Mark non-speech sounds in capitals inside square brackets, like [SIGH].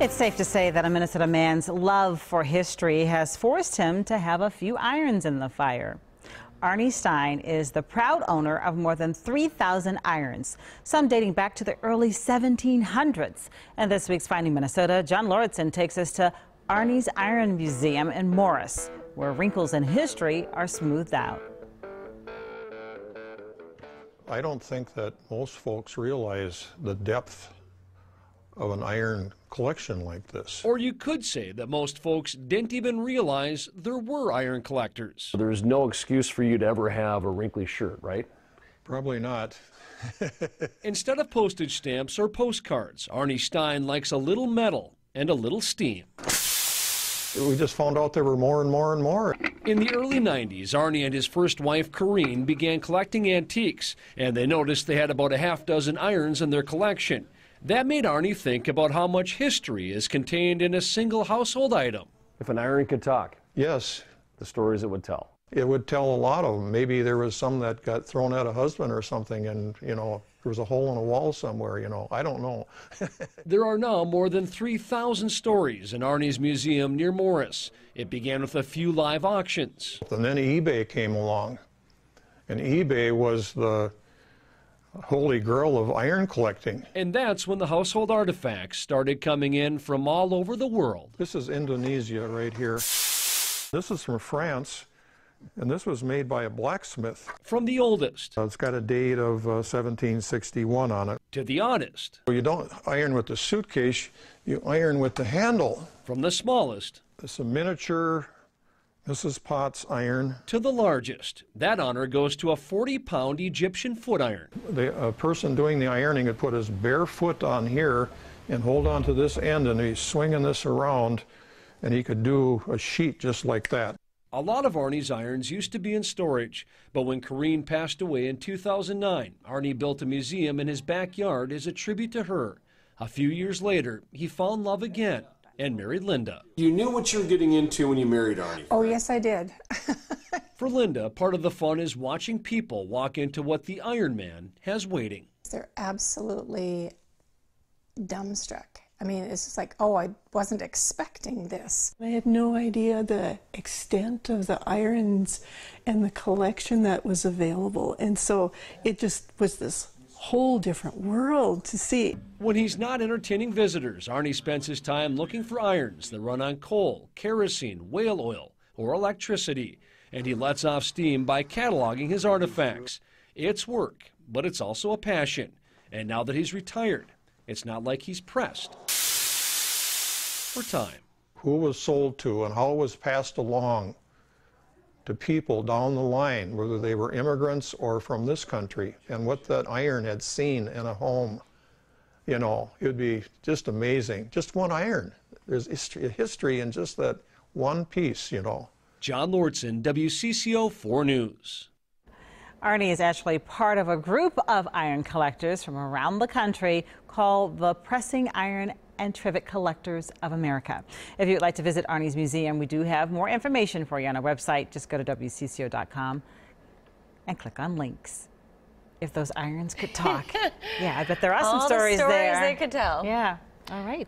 It's safe to say that a Minnesota man's love for history has forced him to have a few irons in the fire. Arnie Stein is the proud owner of more than 3,000 irons, some dating back to the early 1700s. And this week's Finding Minnesota, John Lauritsen takes us to Arnie's Iron Museum in Morris, where wrinkles in history are smoothed out. I don't think that most folks realize the depth of an iron collection like this. Or you could say that most folks didn't even realize there were iron collectors. There's no excuse for you to ever have a wrinkly shirt, right? Probably not. [LAUGHS] Instead of postage stamps or postcards, Arnie Stein likes a little metal and a little steam. We just found out there were more and more and more. In the early 90s, Arnie and his first wife, Corrine, began collecting antiques, and they noticed they had about a half dozen irons in their collection. That made Arnie think about how much history is contained in a single household item. If an iron could talk, Yes, the stories it would tell. it would tell a lot of them. Maybe there was some that got thrown at a husband or something and, you know, there was a hole in a wall somewhere, you know. I don't know. [LAUGHS] There are now more than 3,000 stories in Arnie's museum near Morris. It began with a few live auctions. and then eBay came along. And eBay was the holy grail of iron collecting. And that's when the household artifacts started coming in from all over the world. This is Indonesia right here. This is from France, and this was made by a blacksmith. From the oldest Uh, It's got a date of uh, 1761 on it. to the oddest, You don't iron with the suitcase, you iron with the handle. from the smallest It's a miniature Mrs. Potts iron. to the largest. That honor goes to a 40 pound Egyptian foot iron. The a person doing the ironing would put his bare foot on here and hold on to this end, and he's swinging this around, and he could do a sheet just like that. A lot of Arnie's irons used to be in storage, but when Corrine passed away in 2009, Arnie built a museum in his backyard as a tribute to her. A few years later, he fell in love again and married Linda. You knew what you were getting into when you married Arnie. Oh, yes, I did. [LAUGHS] For Linda, part of the fun is watching people walk into what the Iron Man has waiting. They're absolutely dumbstruck. I mean, it's just like, oh, I wasn't expecting this. I had no idea the extent of the irons and the collection that was available. And so it just was this whole different world to see. When he's not entertaining visitors, Arnie spends his time looking for irons that run on coal, kerosene, whale oil, or electricity, and he lets off steam by cataloging his artifacts. It's work, but it's also a passion. And now that he's retired, it's not like he's pressed for time. Who was sold to and how it was passed along to people down the line, whether they were immigrants or from this country, and what that iron had seen in a home. You know, it would be just amazing. Just one iron. There's history, history in just that one piece, you know. John Lauritsen, WCCO 4 News. Arnie is actually part of a group of iron collectors from around the country called the Pressing Iron and Trivet Collectors of America. If you'd like to visit Arnie's museum, we do have more information for you on our website. Just go to WCCO.com and click on links. If those irons could talk. [LAUGHS] yeah, I bet there are some All the stories stories there. they could tell. Yeah. All right.